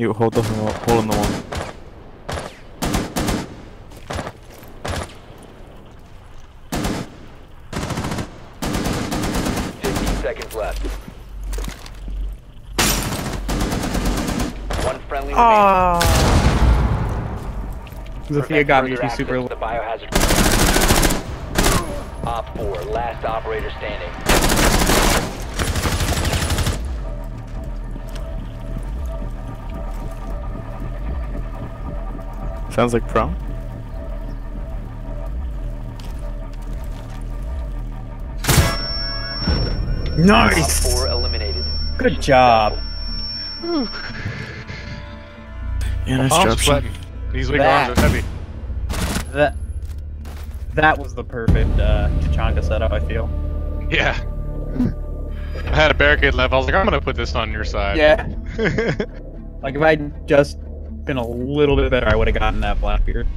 You hold the hole hole in the wall. Fifteen seconds left. One friendly Ah. remaining. Zofia got me Further too super. to The biohazard. Op 4, last operator standing. Sounds like prom. Op Nice. 4 eliminated. Good job. Yeah, nice I'm job, Shawn. sweating. These weak That- arms are heavy. That that was the perfect uh, Tachanka setup. I feel. Yeah. I had a barricade left. I was like, I'm gonna put this on your side. Yeah. Like if I'd just been a little bit better, I would have gotten that Blackbeard.